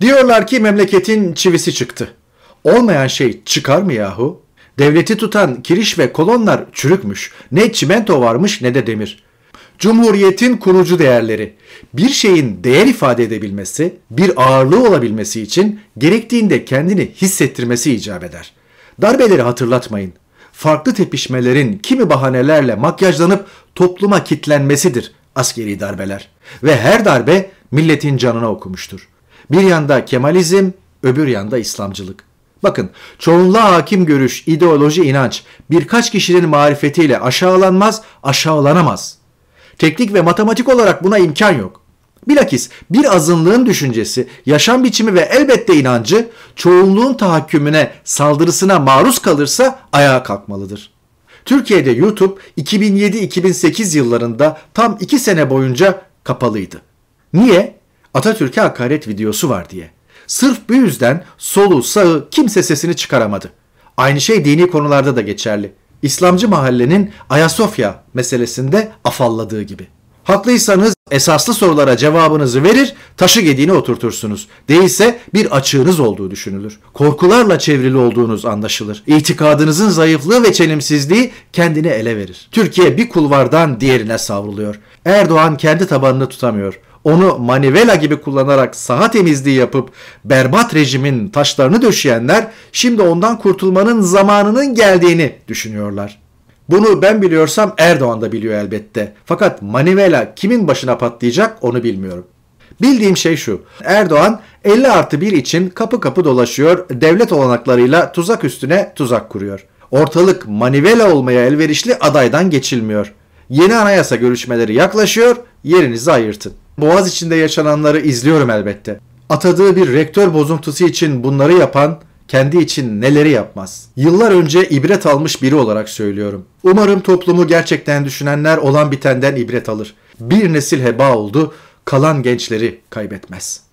Diyorlar ki memleketin çivisi çıktı. Olmayan şey çıkar mı yahu? Devleti tutan kiriş ve kolonlar çürükmüş. Ne çimento varmış ne de demir. Cumhuriyetin kurucu değerleri. Bir şeyin değer ifade edebilmesi, bir ağırlığı olabilmesi için gerektiğinde kendini hissettirmesi icap eder. Darbeleri hatırlatmayın. Farklı tepişmelerin kimi bahanelerle makyajlanıp topluma kitlenmesidir askeri darbeler. Ve her darbe milletin canına okumuştur. Bir yanda Kemalizm, öbür yanda İslamcılık. Bakın çoğunluğa hakim görüş, ideoloji, inanç birkaç kişinin marifetiyle aşağılanmaz, aşağılanamaz. Teknik ve matematik olarak buna imkan yok. Bilakis bir azınlığın düşüncesi, yaşam biçimi ve elbette inancı çoğunluğun tahakkümüne, saldırısına maruz kalırsa ayağa kalkmalıdır. Türkiye'de YouTube 2007-2008 yıllarında tam 2 sene boyunca kapalıydı. Niye? Atatürk'e hakaret videosu var diye. Sırf bu yüzden solu sağı kimse sesini çıkaramadı. Aynı şey dini konularda da geçerli. İslamcı mahallenin Ayasofya meselesinde afalladığı gibi. Haklıysanız esaslı sorulara cevabınızı verir, taşı gediğine oturtursunuz. Değilse bir açığınız olduğu düşünülür. Korkularla çevrili olduğunuz anlaşılır. İtikadınızın zayıflığı ve çelimsizliği kendini ele verir. Türkiye bir kulvardan diğerine savruluyor. Erdoğan kendi tabanını tutamıyor onu manivela gibi kullanarak saha temizliği yapıp berbat rejimin taşlarını döşeyenler şimdi ondan kurtulmanın zamanının geldiğini düşünüyorlar. Bunu ben biliyorsam Erdoğan da biliyor elbette. Fakat manivela kimin başına patlayacak onu bilmiyorum. Bildiğim şey şu. Erdoğan 50 artı 1 için kapı kapı dolaşıyor, devlet olanaklarıyla tuzak üstüne tuzak kuruyor. Ortalık manivela olmaya elverişli adaydan geçilmiyor. Yeni anayasa görüşmeleri yaklaşıyor, yerinizi ayırtın. Boğaz içinde yaşananları izliyorum elbette. Atadığı bir rektör bozuntusu için bunları yapan kendi için neleri yapmaz? Yıllar önce ibret almış biri olarak söylüyorum. Umarım toplumu gerçekten düşünenler olan bitenden ibret alır. Bir nesil heba oldu, kalan gençleri kaybetmez.''